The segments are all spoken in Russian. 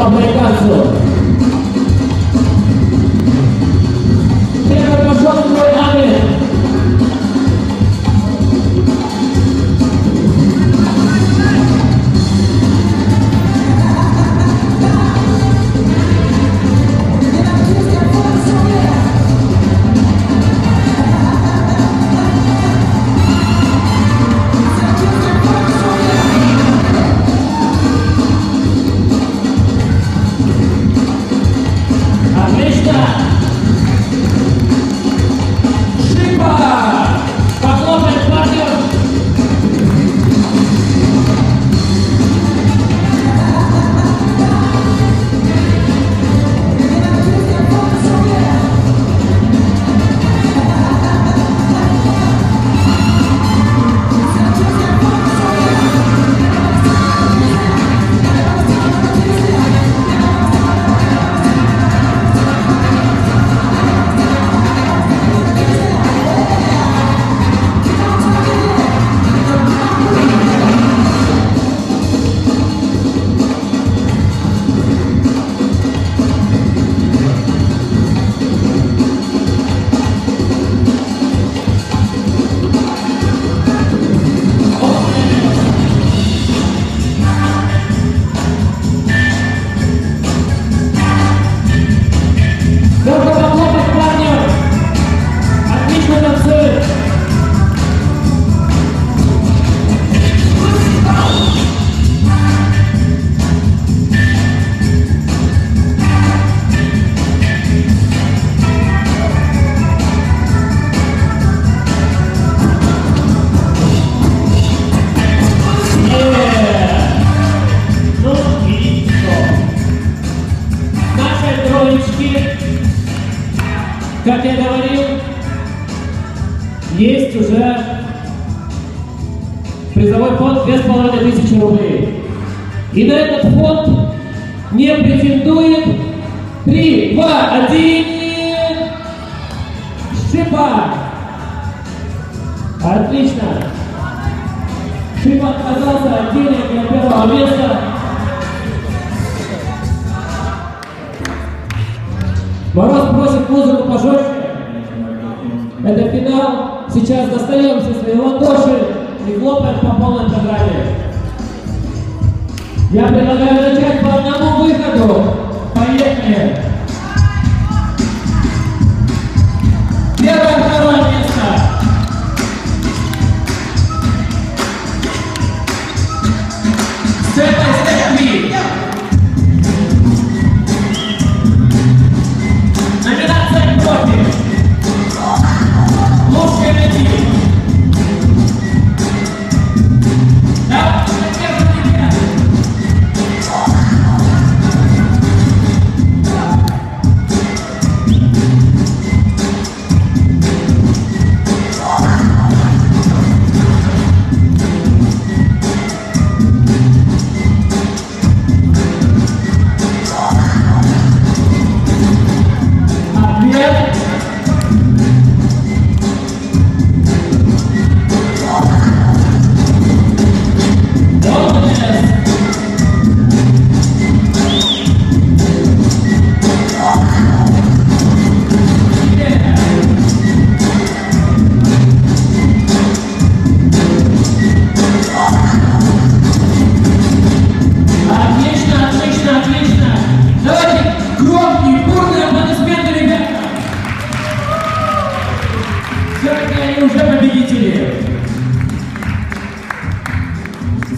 по приказу. Отлично! Как я говорил, есть уже призовой фонд тысячи рублей. И на этот фонд не претендует три, два, один, Шипа! Отлично! Шипа отказался от денег для первого места. Мороз просит музыку пожестче. Это финал. Сейчас достаем все свои ладоши и хлопаем по полной программе. Я предлагаю начать по одному выходу. Поехали.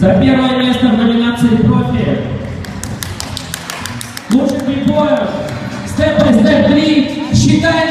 За первое место в номинации профи. Лучший бигбоев. Степ by степ 3 считается 3, 2,